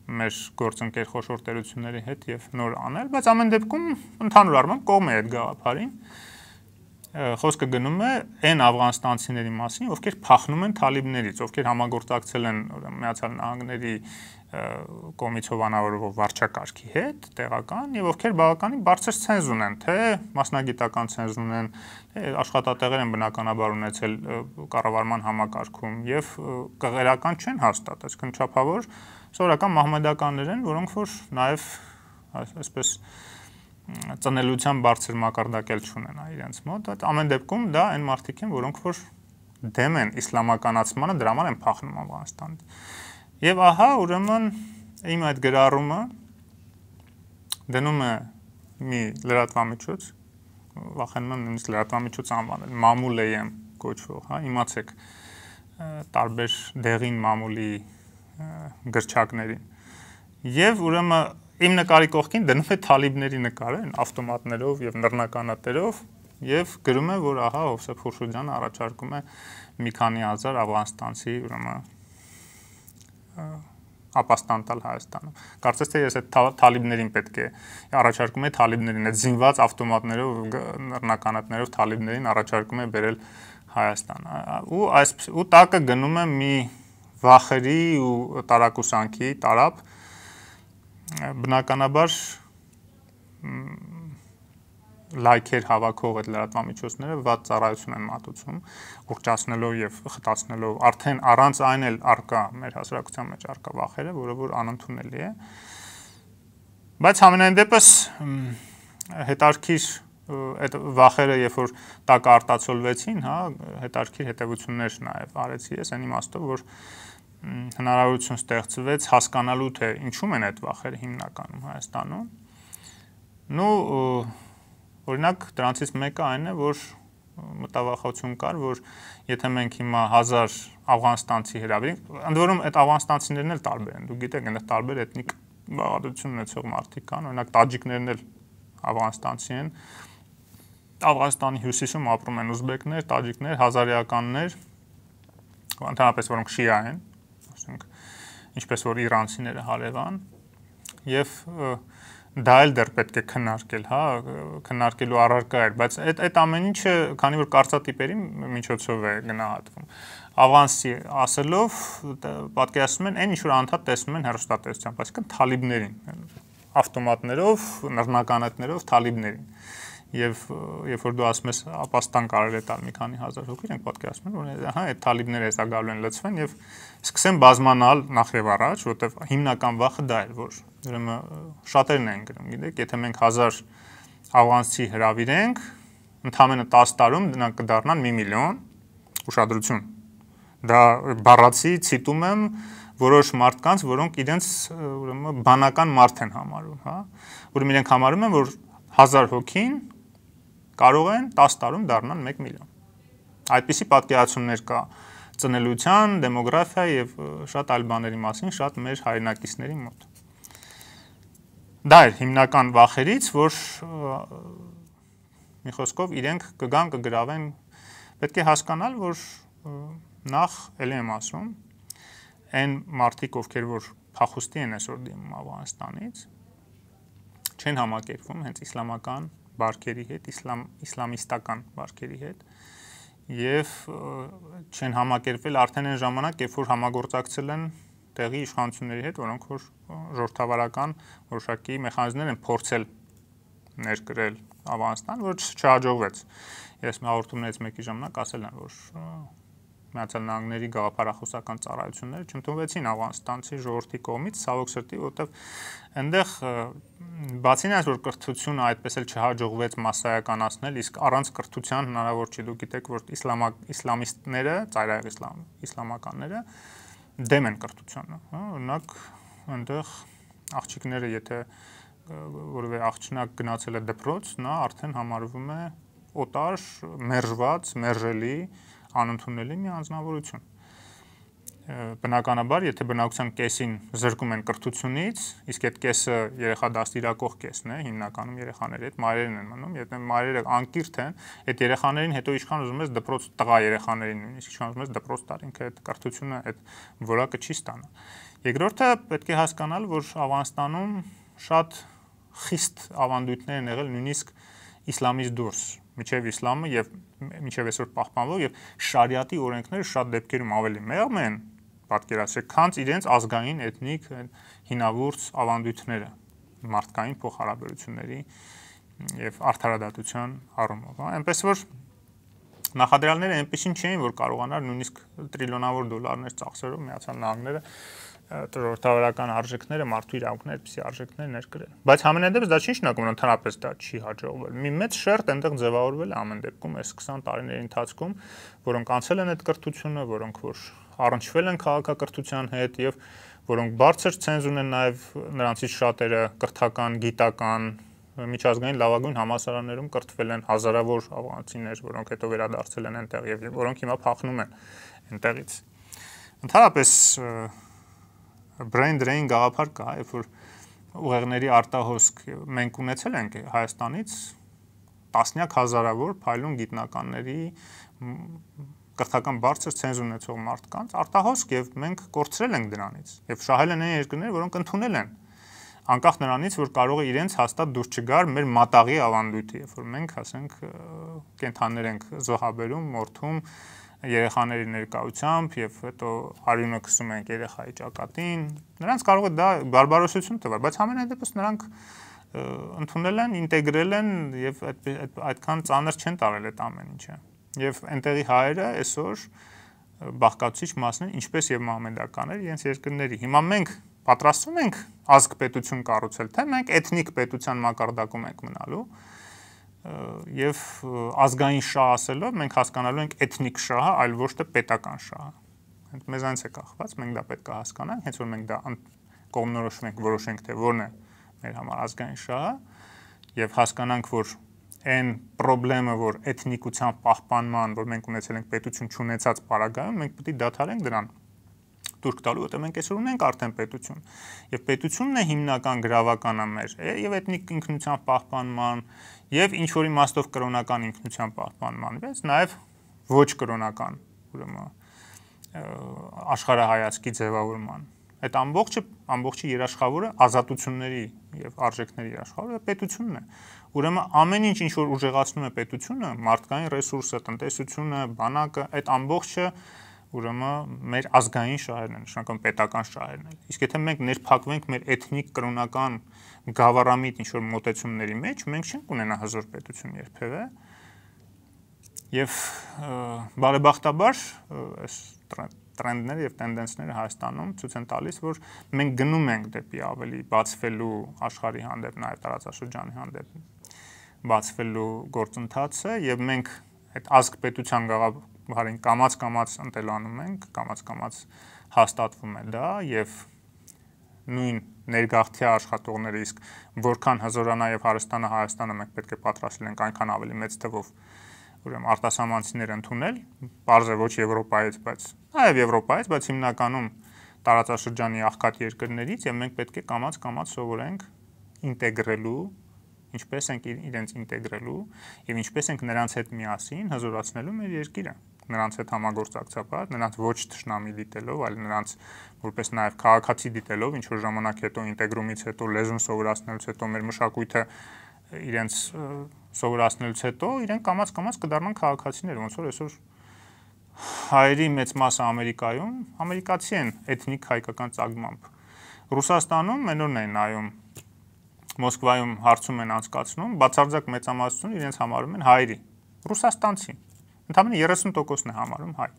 մեր գործընկեր խոշոր տերությունների հետ եւ նոր անել, բայց ամեն դեպքում ընդհանուր առմամբ կողմ է այդ գաղափարին խոսքը գնում է այն աֆղանստանցիների մասին, ովքեր փախնում են թալիբներից, ովքեր համագործակցել են Միացյալ Նահանգների կոմից հովանավորվող վարչակարգի հետ տեղական եւ ովքեր բավականին բարձր ցենզ ունեն, թե մասնագիտական ցենզ ունեն, աշխատատեղեր են բնականաբար ունեցել կառավարման համակարգում եւ կղերական չեն հաստատ, այսինքն չափավոր սովորական մահմեդականներ են, որոնք որ նաեւ այսպես ծնելիության բարձր մակարդակել չունեն իրենց մոտ, այդ ամեն դեպքում դա այն մարդիկ են, որոնք որ դեմ են իսլամականացմանը, դրա համար են փախնում Աֆղանստանից Եվ ահա ուրեմն իմ այդ գրառումը դնում է մի լրատվամիջոց, վախենում եմ նույնիսկ լրատվամիջոց անվանել, մամուլ եմ կոչվող, հա, իմացեք տարբեր դեղին մամուլի գրչակներին։ Եվ ուրեմն իմ նկարի կողքին դնում է թալիբների նկարը, ավտոմատներով եւ նռնականատերով եւ գրում է, որ ահա Հովսեփ Խուրշուդյանը առաջարկում է մի քանի հազար աֆղանստանցի ուրեմն ապաստան տալ Հայաստանում։ Կարծես թե ես այդ թալիբներին պետք է առաջարկում է թալիբներին, այդ զինված ավտոմատներով, նռնականատներով թալիբներին առաջարկում է բերել Հայաստան։ Ու այս ու տակը գնում է մի վախերի ու տարակուսանքի տարապ բնականաբար լայքեր հավաքող այդ լրատվամիջոցները ված ծառայություն են մատուցում, ուղղճացնելով եւ խտացնելով արդեն առանց այն էլ արկա մեր հասարակության մեջ արկա վախերը, որը որ անընդունելի է։ Բայց համենայն դեպս հետարքիր այդ վախերը երբ որ տակ արտացոլվեցին, հա, հետարքիր հետևություններ նաև արեցի ես այն իմաստով, որ հնարավորություն ստեղծվեց հասկանալու թե ինչու են այդ վախերը հիմնականում Հայաստանում։ Ну Օրինակ դրանցից մեկը այն է, որ մտավախություն կար, որ եթե մենք հիմա 1000 աֆղանստանցի հրավիրենք, ընդ որում այդ աֆղանստանցիներն էլ տարբեր են։ Դուք գիտեք, այնտեղ տարբեր էթնիկ բաղադրություն ունեցող մարդիկ կան, օրինակ տաջիկներն էլ աֆղանստանցի են։ Աֆղանստանի հյուսիսում ապրում են ուզբեկներ, տաջիկներ, հազարեականներ, ընդհանրապես որոնք շիա են, ասենք ինչպես որ իրանցիները հարևան եւ դա էլ դեռ պետք է քննարկել, հա, քննարկելու առարկա էր, բայց այդ այդ ամեն ինչը, քանի որ կարծատիպերի միջոցով է գնահատվում, ավանսի ասելով պատկերացնում են այն ինչ որ անդադ տեսնում են հերոստատեսությամբ, այսինքն թալիբներին, ավտոմատներով, նռնականետներով թալիբներին եւ երբ որ դու ասում ես ապաստան կարելի է տալ մի քանի հազար հոգի, ենք պատկերացնում որ հա այդ թալիբները հեսա գալու են լցվեն եւ սկսեն բազմանալ նախ եւ առաջ, որովհետեւ հիմնական վախը դա էր, որ ուրեմն շատերն են գրում, գիտեք, եթե մենք 1000 ավանսի հրավիրենք, ընդամենը 10 տարում դրանք կդառնան 1 միլիոն ուշադրություն։ Դա բառացի ցիտում եմ որոշ մարդկանց, որոնք իրենց ուրեմն բանական մարդ են համարում, հա, ուրեմն իրենք համարում են, որ 1000 հոգին կարող են 10 տարում դառնալ 1 միլիոն։ Այդպիսի պատկերացումներ կա ծնելիության, դեմոգրաֆիա եւ շատ այլ բաների մասին շատ մեր հայրենակիցների մոտ։ Դա է հիմնական վախերից, որ մի խոսքով իրենք կգան կգրավեն պետք է հասկանալ, որ նախ ելի եմ ասում, այն մարդիկ, ովքեր որ փախուստի են այսօր դիմում Աֆղանստանից, չեն համակերպվում հենց իսլամական բարքերի հետ, իսլամ իսլամիստական բարքերի հետ եւ չեն համակերպվել արդեն այն ժամանակ, երբ որ համագործակցել են տեղի իշխանությունների հետ, որոնք որ ժողովրդավարական որոշակի մեխանիզմներ են փորձել ներկրել Աֆղանստան, որ չհաջողվեց։ Ես մի հաղորդումներից մեկի ժամանակ ասել եմ, որ Միացյալ Նահանգների գաղափարախոսական ծառայությունները չընդունվեցին Աֆղանստանցի ժողովրդի կողմից ցավոք սրտի, որտեղ այնտեղ բացին այս որ կրթությունը այդպես էլ չհաջողվեց massայականացնել, իսկ առանց կրթության հնարավոր չի։ Դուք գիտեք, որ իսլամա իսլամիստները, ծայրահեղ իսլամ իսլամականները դեմ են կրթությանը, հա, օրինակ այնտեղ աղջիկները եթե որևէ աղջնակ գնացել է դպրոց, նա արդեն համարվում է օտար, մերժված, մերժելի, անընդունելի մի անznավորություն բնականաբար, եթե բնակության կեսին զրկում են կրթությունից, իսկ այդ կեսը երեխա դաստիարակող կեսն է, հիմնականում երեխաների հետ մայրերն են մնում, եթե մայրերը անկիրթ են, այդ երեխաներին հետո իշխան ուզում ես դպրոց տղա երեխաներին նույնիսկ իշխան ուզում ես դպրոց տալ, ինքը այդ կրթությունը այդ որակը չի ստանա։ Երկրորդը պետք է հասկանալ, որ Աֆղանստանում շատ խիստ ավանդույթներ են եղել նույնիսկ իսլամից դուրս միջև իսլամը եւ միջև այսօր պահպանվող եւ շարիատի օրենքները շատ դեպքերում ավելի մեղմ են պատկերացրեք, քանց իրենց ազգային էթնիկ հինավուրց ավանդույթները մարդկային փոխհարաբերությունների եւ արդարադատության առումով, հա, այնպես որ նախադրյալները այնպեսին չէին, որ կարողանար նույնիսկ տրիլիոնավոր դոլարներ ծախսերով միացյալ նահանգները տրորտավարական արժեքները, մարդու իրավունքներ, այդպիսի արժեքներ ներկրել։ Բայց համենայն դեպս դա չի նշանակում, ընդհանրապես դա չի հաջողվել։ Մի մեծ շերտ այնտեղ ձևավորվել է ամեն դեպքում այս 20 տարիների ընթացքում, որոնք անցել են այդ կրթությունը, որոնք որ առնչվել են քաղաքակրթության հետ եւ որոնք բարձր ցենզ ունեն նաեւ նրանցից շատերը կրթական, գիտական, միջազգային լավագույն համասարաններում կրթվել են հազարավոր աֆղանցիներ, որոնք հետո վերադարձել են այնտեղ եւ որոնք հիմա փախնում են այնտեղից։ Ընդհանրապես brain drain գաղափար կա, երբ որ ուղեղների արտահոսք մենք ունեցել ենք Հայաստանից տասնյակ հազարավոր փայլուն գիտնականների կրթական բարձր ցենզ ունեցող մարդկանց արտահոսք եւ մենք կորցրել ենք դրանից եւ շահել են այն երկրներ, որոնք ընդունել են անկախ նրանից, որ կարող է իրենց հաստատ դուրս չգար մեր մատաղի ավանդույթը, երբ որ մենք, ասենք, կենթաններ ենք զոհաբերում, մորթում երեխաների ներկայությամբ եւ հետո արյունը քսում ենք երեխայի ճակատին, նրանց կարող է դա բարբարոսություն տվել, բայց ամենայն դեպս նրանք ընդունել են, ինտեգրել են եւ այդ այդքան ծանր չեն տարել այդ ամեն ինչը եւ այնտեղի հայերը այսօր բաղկացուցիչ մասն են, ինչպես եւ մահմեդականներ իրենց երկրների։ Հիմա մենք պատրաստվում ենք ազգ պետություն կառուցել, թե մենք էթնիկ պետության մակարդակում ենք մնալու եւ ազգային շահ ասելով մենք հասկանալու ենք էթնիկ շահը, այլ ոչ թե պետական շահը։ Հենց մեզանից է կախված, մենք դա պետք է հասկանանք, հենց որ մենք դա կողմնորոշվենք, որոշենք թե որն է մեր համար ազգային շահը եւ հասկանանք, որ այն խնդրեմը, որ էթնիկության պահպանման, որ մենք ունեցել ենք պետություն չունեցած պարագայում, մենք պետք է դադարենք դրան դուրք տալու, որտեղ մենք այսօր ունենք արդեն պետություն։ Եվ պետությունն է հիմնական գրավականը մեր, եւ էթնիկ ինքնության պահպանման, եւ ինչ որ իմաստով կրոնական ինքնության պահպանման, բայց նաեւ ոչ կրոնական, ուրեմն աշխարհայացքի ձևավորման այդ ամբողջը ամբողջի երաշխավորը ազատությունների եւ արժեքների երաշխավորը պետությունն է ուրեմն ամեն ինչ ինչ որ ուժեղացնում է պետությունը մարդկային ռեսուրսը տնտեսությունը բանակը այդ ամբողջը ուրեմն մեր ազգային շահերն են, նշանակում պետական շահերն են։ Իսկ եթե մենք ներփակվենք մեր էթնիկ կրոնական գավառամիտ ինչ որ մոտեցումների մեջ, մենք չենք ունենա հզոր պետություն երբևէ։ Եվ բարեբախտաբար այս տրենդները եւ տենդենսները Հայաստանում ցույց են տալիս, որ մենք գնում ենք դեպի ավելի բացվելու աշխարհի հանդեպ, նաեւ տարածաշրջանի հանդեպ բացվելու գործընթացը եւ մենք այդ ազգ պետության գաղափարին կամած-կամած ընտելանում ենք, կամած-կամած հաստատվում է դա եւ նույն ներգաղթյա աշխատողները իսկ որքան հզորանա եւ հարստանա Հայաստանը մենք պետք է պատրաստ լինենք այնքան ավելի մեծ թվով ուրեմն արտասահմանցիներ ընդունել, բարձր ոչ Եվրոպայից, բայց նաև Եվրոպայից, բայց հիմնականում տարածաշրջանի աղքատ երկրներից եւ մենք պետք է կամած-կամած սովորենք ինտեգրելու ինչպես ենք իրենց ինտեգրելու եւ ինչպես ենք նրանց հետ միասին հզորացնելու մեր երկիրը նրանց հետ համագործակցաբար, նրանց ոչ ճշնամի դիտելով, այլ նրանց որպես նաև քաղաքացի դիտելով, ինչ որ ժամանակ հետո ինտեգրումից հետո լեզուն սովորացնելուց հետո մեր մշակույթը իրենց սովորացնելուց հետո իրենք կամած-կամած կդառնան քաղաքացիներ, ոնց որ այսօր հայերի մեծ մասը Ամերիկայում ամերիկացի են էթնիկ հայկական ծագմամբ։ Ռուսաստանում մենորն են նայում Մոսկվայում հարցում են անցկացնում, բացարձակ մեծամասնություն իրենց համարում են հայերի։ Ռուսաստանցի։ Ընդամենը 30%-ն է համարում հայ։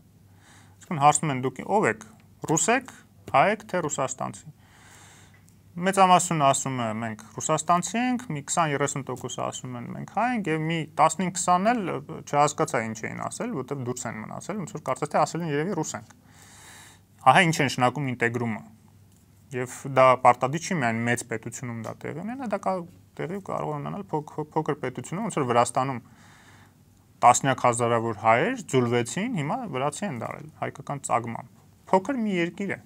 Իսկն հարցնում են դուք ով եք։ Ռուս եք, հայ եք թե ռուսաստանցի մեծամասնությունը ասում է մենք ռուսաստանցի ենք, մի 20-30% ասում են մենք հայ ենք եւ մի 15-20 էլ չհասկացա ինչ էին ասել, որովհետեւ դուրս են մնացել, ոնց որ կարծես թե ասել են երևի ռուս ենք։ Ահա ինչ է նշանակում ինտեգրումը։ Եվ դա պարտադիր չի միայն մեծ պետությունում դա տեղի ունենա, դա տեղի կարող ունենալ փոքր պետությունում, ոնց որ Վրաստանում տասնյակ հազարավոր հայեր ձուլվեցին, հիմա վրացի են դարել հայկական ծագմամբ։ Փոքր մի երկիր է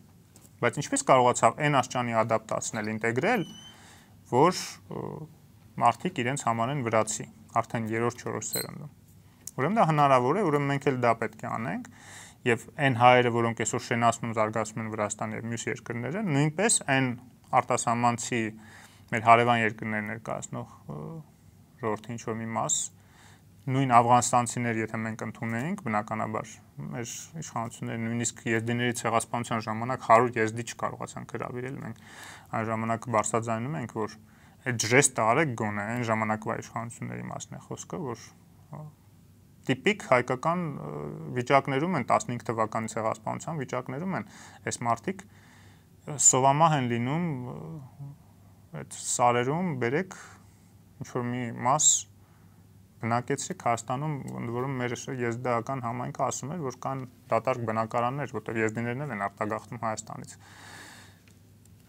Բայց ինչպես կարողացավ այն աշճանի ադապտացնել, ինտեգրել, որ մարդիկ իրենց համանեն վրացի, արդեն 3-4 սերունդում։ Ուրեմն դա հնարավոր է, ուրեմն մենք էլ դա պետք է անենք եւ այն հայերը, որոնք այսօր շենացնում զարգացում են Վրաստան եւ մյուս երկրները, նույնպես այն արտասահմանցի մեր հարևան երկրներ ներկայացնող ժողովրդի ինչ որ մի մաս նույն աֆղանստանցիներ, եթե մենք ընդունեինք, բնականաբար մեր իշխանությունները նույնիսկ եզդիների ցեղասպանության ժամանակ 100 եզդի չկարողացան գրավիրել, մենք այն ժամանակ բարձրաձայնում ենք, որ այդ ժեստը արեք գոնե այն ժամանակվա իշխանությունների մասն է խոսքը, որ տիպիկ հայկական վիճակներում են 15 թվականի ցեղասպանության վիճակներում են այս մարտիկ սովամահ են լինում այդ սարերում բերեք ինչ որ մի մաս բնակեցրիք Հայաստանում, ընդ որում մեր եզդական համայնքը ասում էր, որ կան դատարկ բնակարաններ, որտեղ եզդիներն են արտագաղթում Հայաստանից։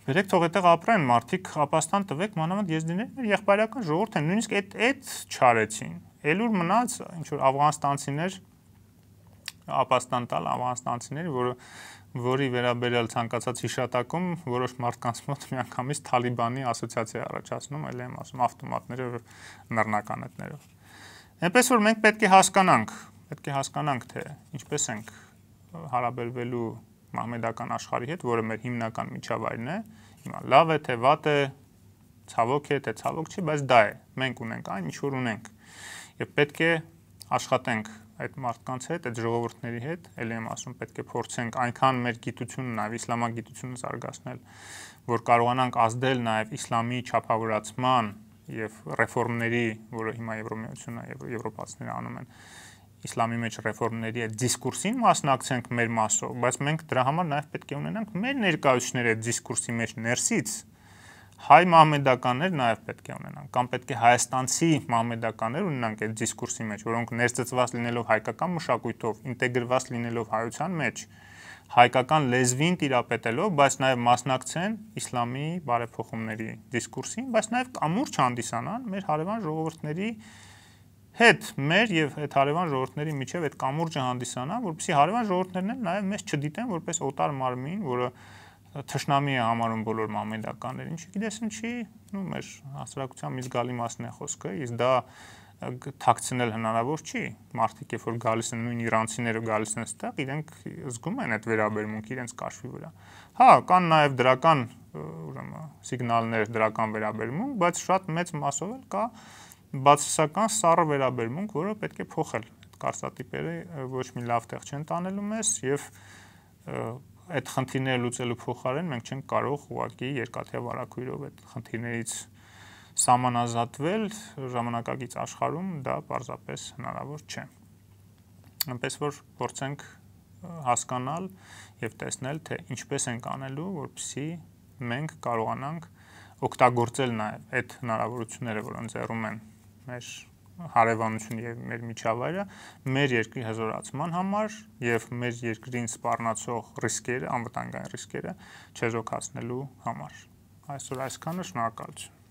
Վերեք թող այդտեղ ապրեն, մարդիկ ապաստան տվեք, մանավանդ եզդիներ մեր եղբայրական ժողովուրդ են, նույնիսկ այդ այդ չարեցին։ Էլուր մնաց ինչ որ աֆղանստանցիներ ապաստան տալ աֆղանստանցիներ, որը որի վերաբերյալ ցանկացած հիշատակում որոշ մարդկանց մոտ միանգամից Թալիբանի ասոցիացիա առաջացնում, այլ եմ ասում ավտոմատներով նռնականետներով։ Այնպես որ մենք պետք է հասկանանք, պետք է հասկանանք, թե ինչպես ենք հարաբերվելու մահմեդական աշխարհի հետ, որը մեր հիմնական միջավայրն է։ Հիմա լավ է թե վատ է, ցավոք է թե ցավոք չի, բայց դա է։ Մենք ունենք այն, ինչ որ ունենք։ Եվ պետք է աշխատենք այդ մարդկանց հետ, այդ ժողովուրդների հետ, ելի եմ ասում, պետք է փորձենք այնքան մեր գիտությունը, նաև իսլամագիտությունը զարգացնել, որ կարողանանք ազդել նաև իսլամի չափավորացման եւ ռեֆորմների, որը հիմա Եվրոմիությունը եւ եվրոպացիները անում են, իսլամի մեջ ռեֆորմների այդ դիսկուրսին մասնակցենք մեր մասով, բայց մենք դրա համար նաև պետք է ունենանք մեր ներկայացուցիչները այդ դիսկուրսի մեջ ներսից հայ մահմեդականներ նաև պետք է ունենանք կամ պետք է հայաստանցի մահմեդականներ ունենանք այդ դիսկուրսի մեջ, որոնք ներծծված լինելով հայկական մշակույթով, ինտեգրված լինելով հայության մեջ, հայկական լեզվին տիրապետելով, բայց նաև մասնակցեն իսլամի բարեփոխումների դիսկուրսին, բայց նաև ամուրջ հանդիսանան մեր հարևան ժողովուրդների հետ մեր եւ այդ հարևան ժողովուրդների միջև այդ կամուրջը հանդիսանա, որովհետեւ հարևան ժողովուրդներն էլ նաեւ մեզ չդիտեն որպես օտար մարմին, որը թշնամի է համարում բոլոր մամեդականներին։ Չգիտես ինչի, նու մեր հասարակության մի զգալի մասն է խոսքը, իսկ դա թաքցնել հնարավոր չի։ Մարդիկ երբ որ գալիս են նույն իրանցիները գալիս են այստեղ, իրենք զգում են այդ վերաբերմունքը իրենց կաշվի վրա։ Հա, կան նաև դրական ուրեմն սիգնալներ, դրական վերաբերմունք, բայց շատ մեծ մասով էլ կա բացասական սառը վերաբերմունք, որը պետք է փոխել։ Այդ կարծատիպերը ոչ մի լավ տեղ չեն տանելու մեզ եւ այդ խնդիրները լուծելու փոխարեն մենք չենք կարող ուղակի երկաթյա վարակույրով այդ խնդիրներից սահմանազատվել ժամանակակից աշխարհում դա պարզապես հնարավոր չէ։ Այնպես որ փորձենք հասկանալ եւ տեսնել, թե ինչպես ենք անելու, որպեսզի մենք կարողանանք օգտագործել նաեւ այդ հնարավորությունները, որոնց ձեռում են մեր հարևանություն եւ մեր միջավայրը մեր երկրի հզորացման համար եւ մեր երկրին սպառնացող ռիսկերը, անվտանգային ռիսկերը չեզոքացնելու համար։ Այսօր այսքանը շնորհակալություն։